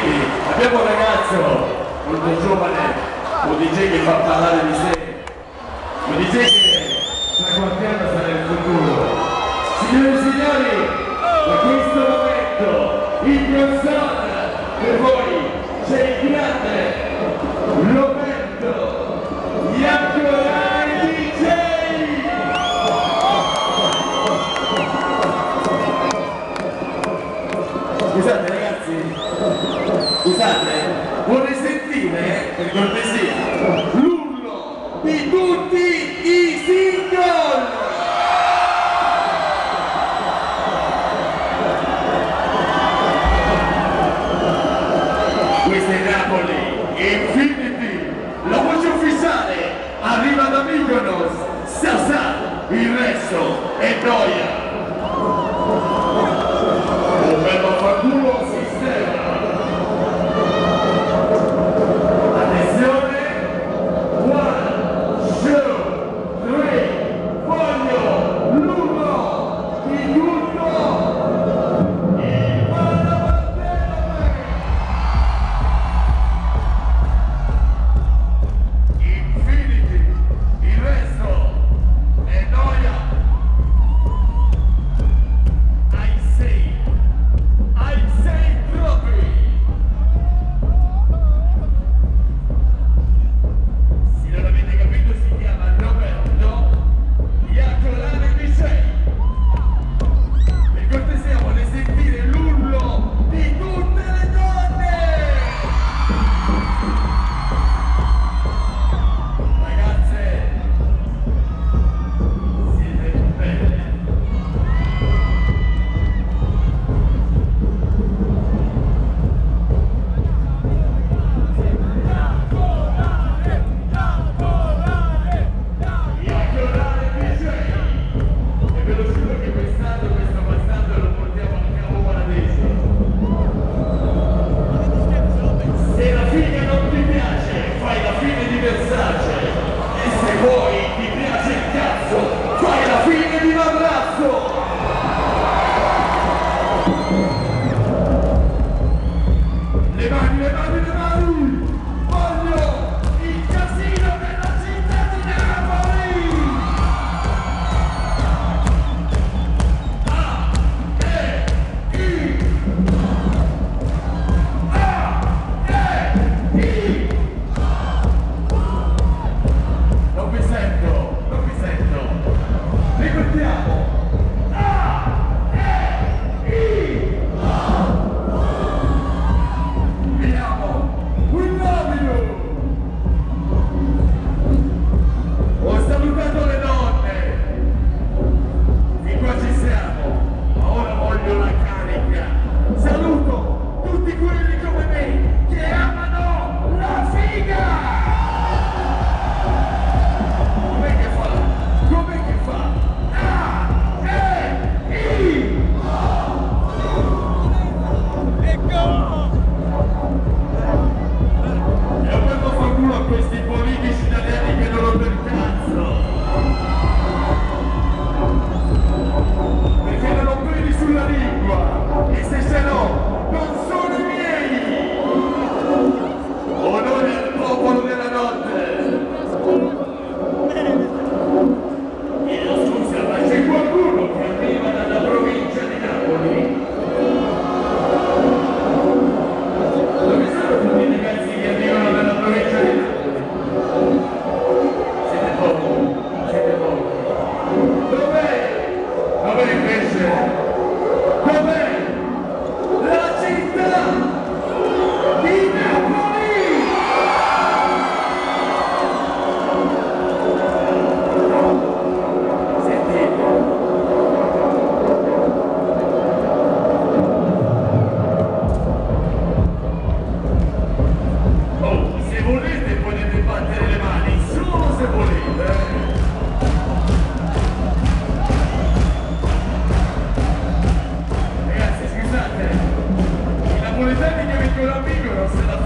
di Infinity abbiamo un ragazzo molto giovane, un DJ che fa parlare di sé, un DJ che tra qualche anno sarà il futuro. Signore e signori, da questo momento in console di tutti i singoli. Questo è Napoli, Infinity, lo voglio fissare, arriva da Mykonos, Sasà, il resto è noia! Yes.